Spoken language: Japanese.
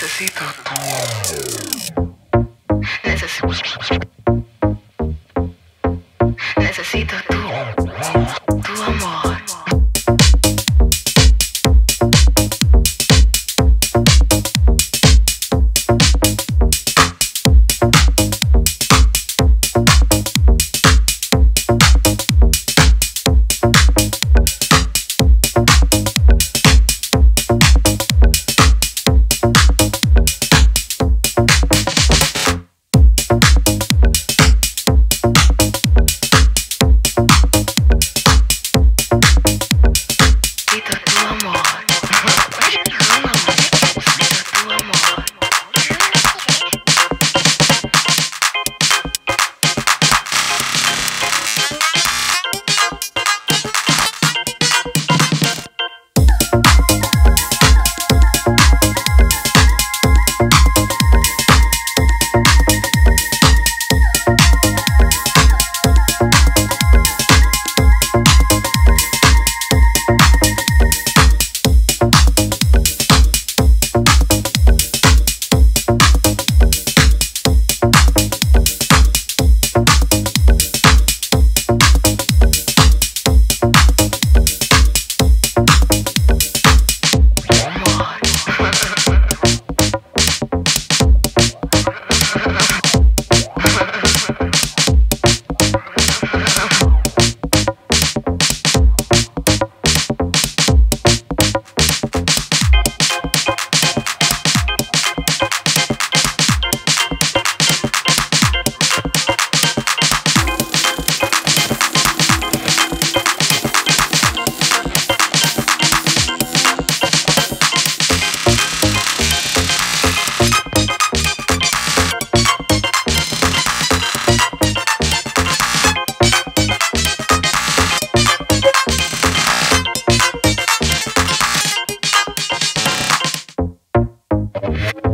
Necesito tu. You.